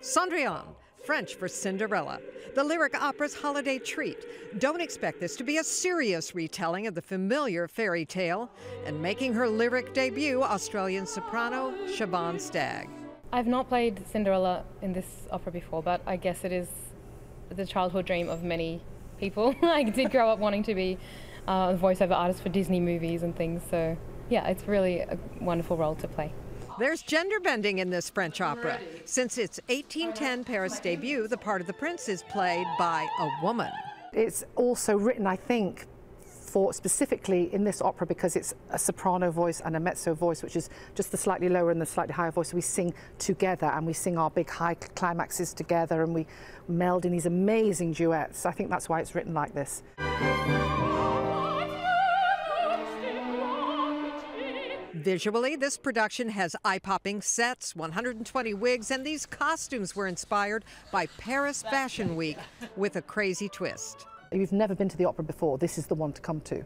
Cendrillon, French for Cinderella, the lyric opera's holiday treat. Don't expect this to be a serious retelling of the familiar fairy tale. And making her lyric debut, Australian soprano Siobhan Stagg. I've not played Cinderella in this opera before, but I guess it is the childhood dream of many people. I did grow up wanting to be uh, a voiceover artist for Disney movies and things, so yeah, it's really a wonderful role to play. There's gender bending in this French opera. Since its 1810 Paris debut, the part of the prince is played by a woman. It's also written, I think, for specifically in this opera because it's a soprano voice and a mezzo voice, which is just the slightly lower and the slightly higher voice. We sing together and we sing our big high climaxes together and we meld in these amazing duets. I think that's why it's written like this. Visually, this production has eye-popping sets, 120 wigs, and these costumes were inspired by Paris Fashion Week with a crazy twist. If you've never been to the opera before, this is the one to come to.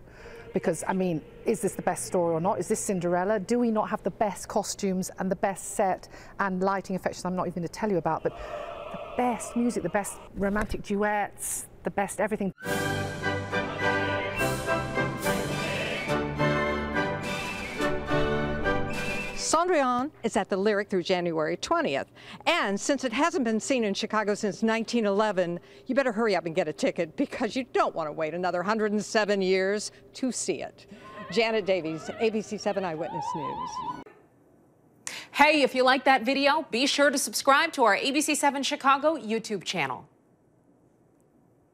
Because, I mean, is this the best story or not? Is this Cinderella? Do we not have the best costumes and the best set and lighting effects I'm not even going to tell you about, but the best music, the best romantic duets, the best everything. Cendrillon is at the Lyric through January 20th. And since it hasn't been seen in Chicago since 1911, you better hurry up and get a ticket because you don't want to wait another 107 years to see it. Janet Davies, ABC 7 Eyewitness News. Hey, if you like that video, be sure to subscribe to our ABC 7 Chicago YouTube channel.